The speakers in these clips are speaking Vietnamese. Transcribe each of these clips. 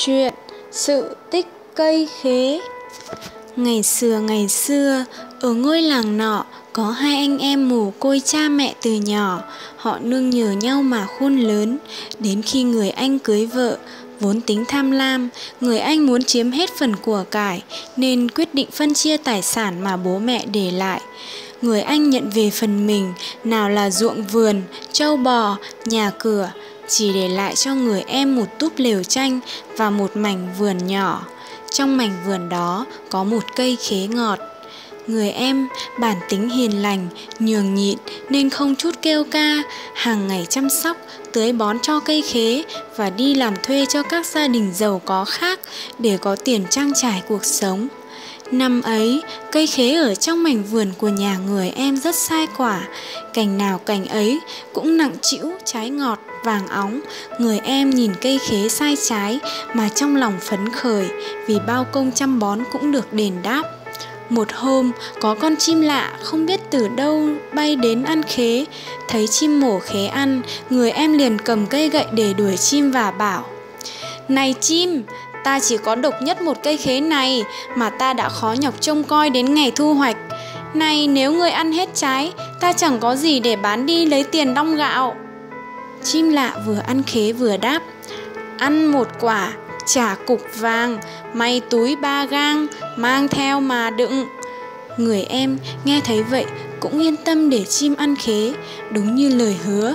Chuyện sự tích cây khế. Ngày xưa ngày xưa, ở ngôi làng nọ có hai anh em mồ côi cha mẹ từ nhỏ, họ nương nhờ nhau mà khôn lớn, đến khi người anh cưới vợ, vốn tính tham lam, người anh muốn chiếm hết phần của cải nên quyết định phân chia tài sản mà bố mẹ để lại. Người anh nhận về phần mình, nào là ruộng vườn, trâu bò, nhà cửa, chỉ để lại cho người em một túp lều tranh và một mảnh vườn nhỏ. Trong mảnh vườn đó có một cây khế ngọt. Người em bản tính hiền lành, nhường nhịn nên không chút kêu ca, hàng ngày chăm sóc, tưới bón cho cây khế và đi làm thuê cho các gia đình giàu có khác để có tiền trang trải cuộc sống. Năm ấy, cây khế ở trong mảnh vườn của nhà người em rất sai quả, cành nào cành ấy cũng nặng chịu trái ngọt, vàng óng. Người em nhìn cây khế sai trái mà trong lòng phấn khởi vì bao công chăm bón cũng được đền đáp. Một hôm, có con chim lạ không biết từ đâu bay đến ăn khế. Thấy chim mổ khế ăn, người em liền cầm cây gậy để đuổi chim và bảo Này chim, ta chỉ có độc nhất một cây khế này mà ta đã khó nhọc trông coi đến ngày thu hoạch. Này nếu người ăn hết trái, ta chẳng có gì để bán đi lấy tiền đong gạo. Chim lạ vừa ăn khế vừa đáp Ăn một quả, trả cục vàng, may túi ba gang, mang theo mà đựng. Người em nghe thấy vậy cũng yên tâm để chim ăn khế, đúng như lời hứa.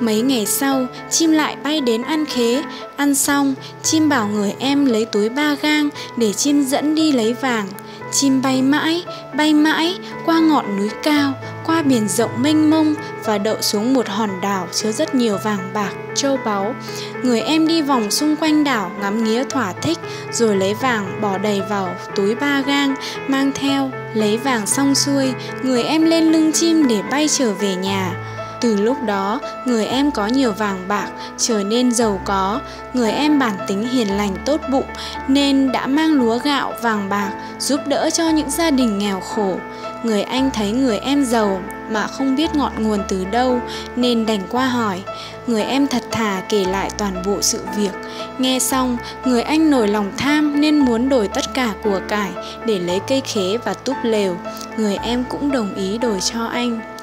Mấy ngày sau, chim lại bay đến ăn khế, ăn xong, chim bảo người em lấy túi ba gang để chim dẫn đi lấy vàng. Chim bay mãi, bay mãi qua ngọn núi cao, qua biển rộng mênh mông và đậu xuống một hòn đảo chứa rất nhiều vàng bạc, châu báu. Người em đi vòng xung quanh đảo ngắm nghía thỏa thích rồi lấy vàng bỏ đầy vào túi ba gang mang theo. Lấy vàng xong xuôi, người em lên lưng chim để bay trở về nhà. Từ lúc đó, người em có nhiều vàng bạc, trở nên giàu có. Người em bản tính hiền lành tốt bụng nên đã mang lúa gạo vàng bạc giúp đỡ cho những gia đình nghèo khổ. Người anh thấy người em giàu mà không biết ngọn nguồn từ đâu nên đành qua hỏi. Người em thật thà kể lại toàn bộ sự việc. Nghe xong, người anh nổi lòng tham nên muốn đổi tất cả của cải để lấy cây khế và túp lều. Người em cũng đồng ý đổi cho anh.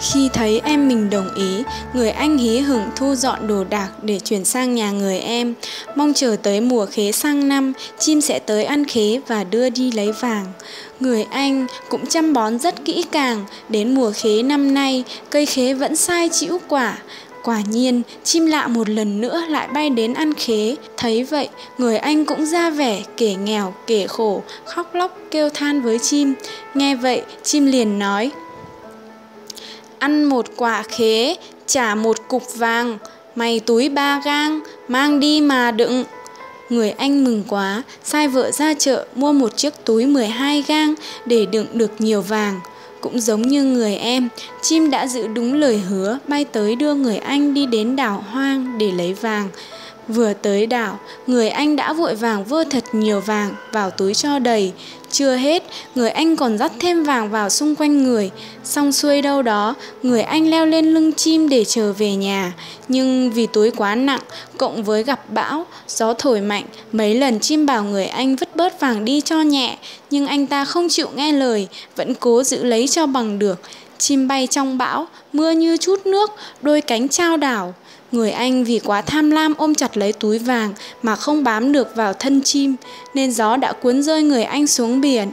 Khi thấy em mình đồng ý, người anh hí hửng thu dọn đồ đạc để chuyển sang nhà người em, mong chờ tới mùa khế sang năm, chim sẽ tới ăn khế và đưa đi lấy vàng. Người anh cũng chăm bón rất kỹ càng, đến mùa khế năm nay, cây khế vẫn sai chĩu quả. Quả nhiên, chim lạ một lần nữa lại bay đến ăn khế. Thấy vậy, người anh cũng ra vẻ kể nghèo, kể khổ, khóc lóc kêu than với chim. Nghe vậy, chim liền nói, ăn một quả khế, trả một cục vàng, mày túi ba gang, mang đi mà đựng. Người anh mừng quá, sai vợ ra chợ mua một chiếc túi 12 gang để đựng được nhiều vàng. Cũng giống như người em, chim đã giữ đúng lời hứa bay tới đưa người anh đi đến đảo hoang để lấy vàng. Vừa tới đảo, người anh đã vội vàng vơ thật nhiều vàng vào túi cho đầy. Chưa hết, người anh còn dắt thêm vàng vào xung quanh người. Xong xuôi đâu đó, người anh leo lên lưng chim để trở về nhà. Nhưng vì túi quá nặng, cộng với gặp bão, gió thổi mạnh, mấy lần chim bảo người anh vứt bớt vàng đi cho nhẹ. Nhưng anh ta không chịu nghe lời, vẫn cố giữ lấy cho bằng được. Chim bay trong bão, mưa như chút nước, đôi cánh trao đảo. Người anh vì quá tham lam ôm chặt lấy túi vàng mà không bám được vào thân chim, nên gió đã cuốn rơi người anh xuống biển.